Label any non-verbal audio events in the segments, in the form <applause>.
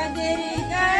Sagarika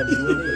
Bad Bunny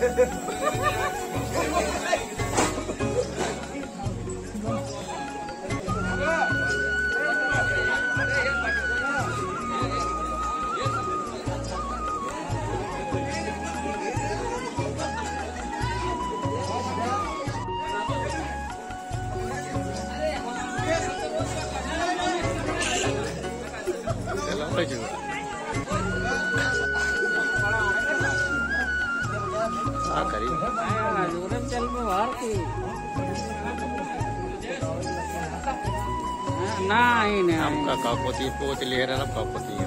Hey, <laughs> नहीं नहीं Amka kapoti poti lehera na kapoti yun. Atas,